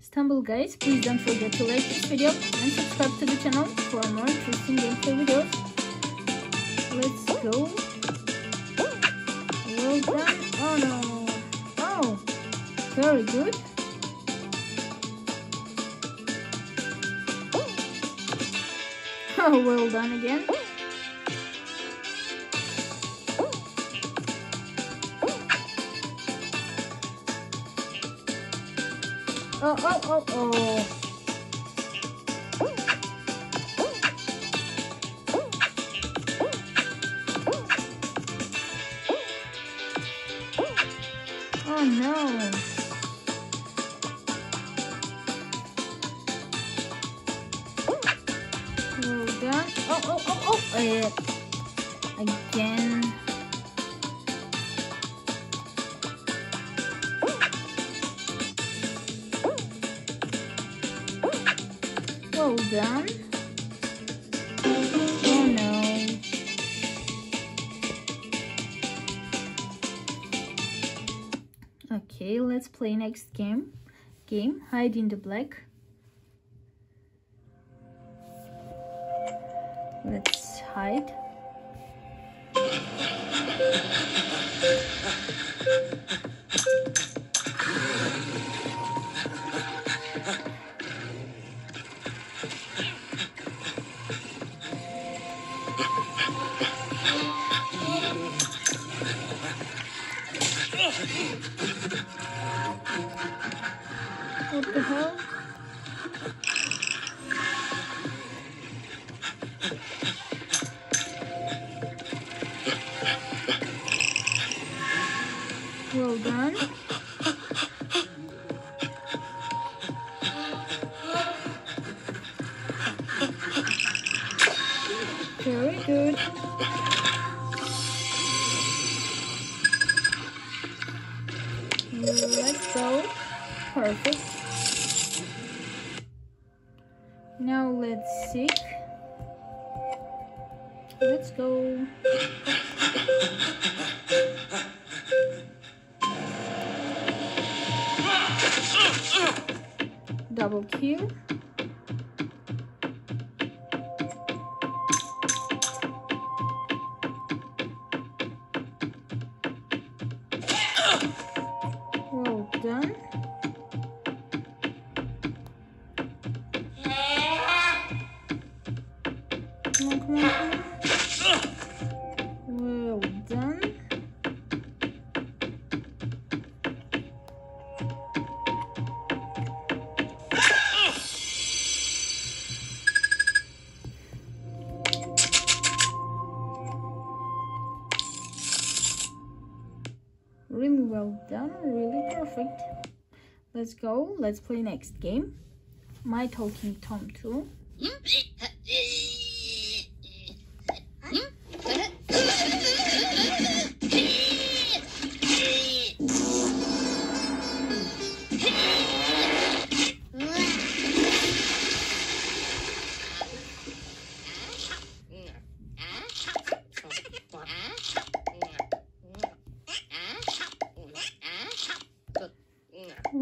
Istanbul guys. Please don't forget to like this video and subscribe to the channel for more interesting gameplay videos. Let's go. Well done. Oh no. Oh, very good. Oh, well done again. Oh, oh, oh, oh. Oh no. Well done. Oh, oh, oh, oh. Uh, again. Oh no. Okay, let's play next game. Game, hide in the black. Let's hide. What the hell? Well done. Very good. Let's go. Double kill. Well done, really perfect. Let's go, let's play next game. My Talking Tom 2.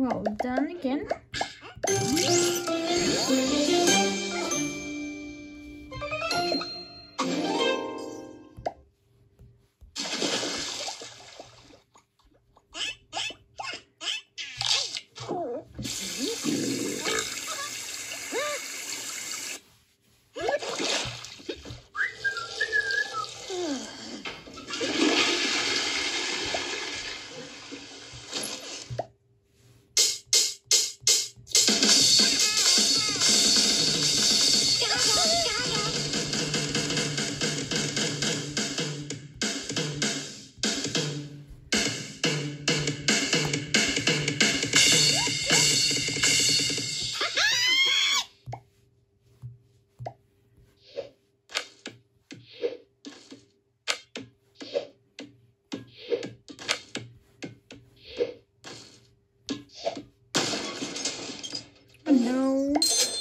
Well done again.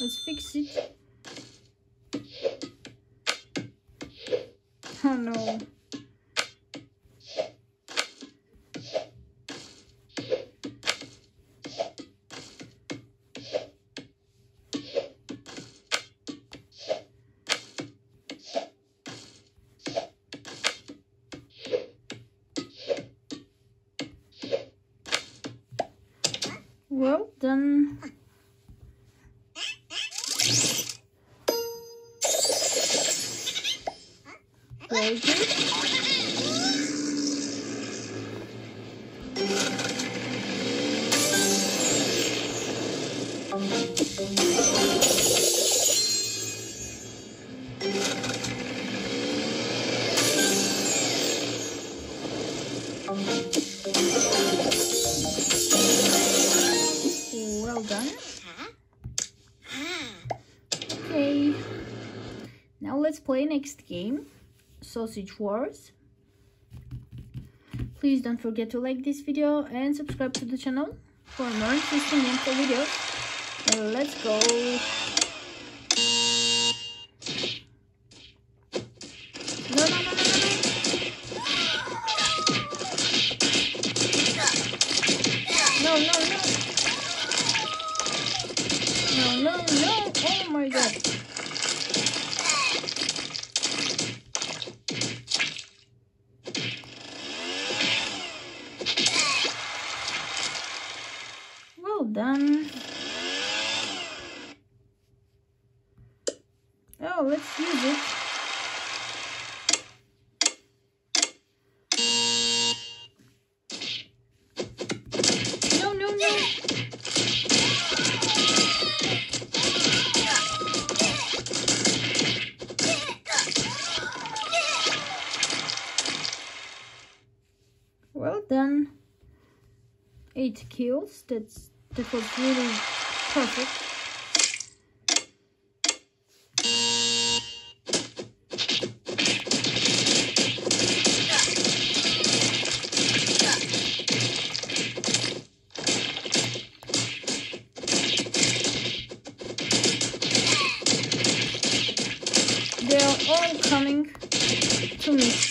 let's fix it. Oh no. Well done. Good. Mm, well done. Okay. Now let's play next game. Sausage Wars. Please don't forget to like this video and subscribe to the channel for more interesting info videos. Uh, let's go. Well done. Eight kills. That's that was really perfect.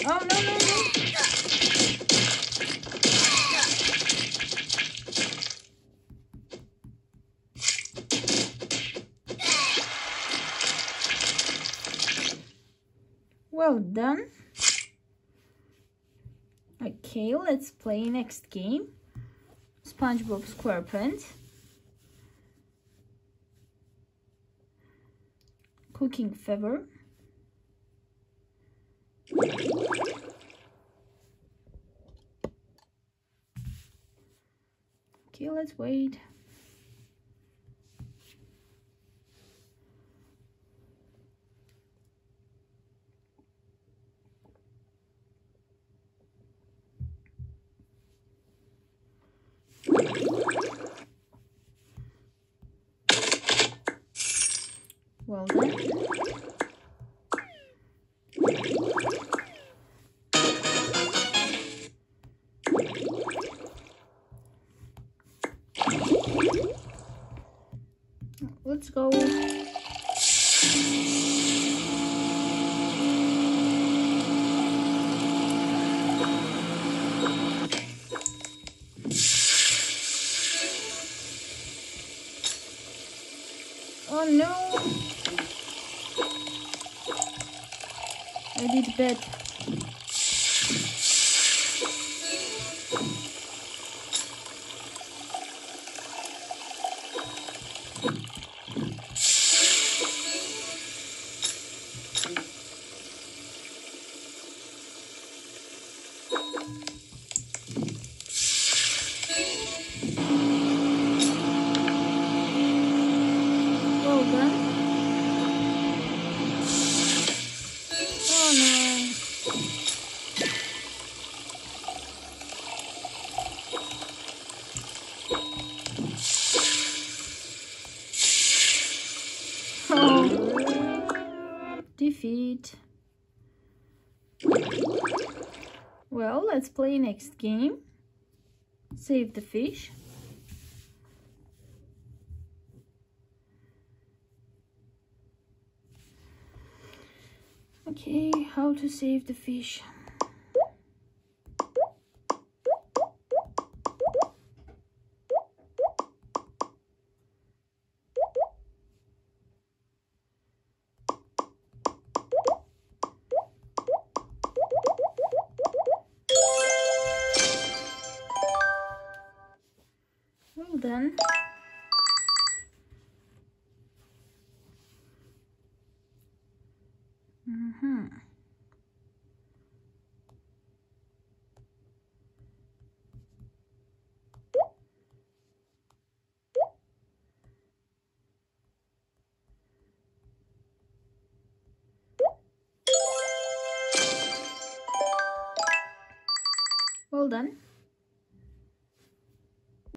Oh no no no! Well done. Okay, let's play next game. SpongeBob SquarePants. Cooking fever. Okay, let's wait. Well done. Let's go. Oh no! I need bad. Well let's play next game. Save the fish. Okay, how to save the fish. Well done. Mm-hmm. Well done.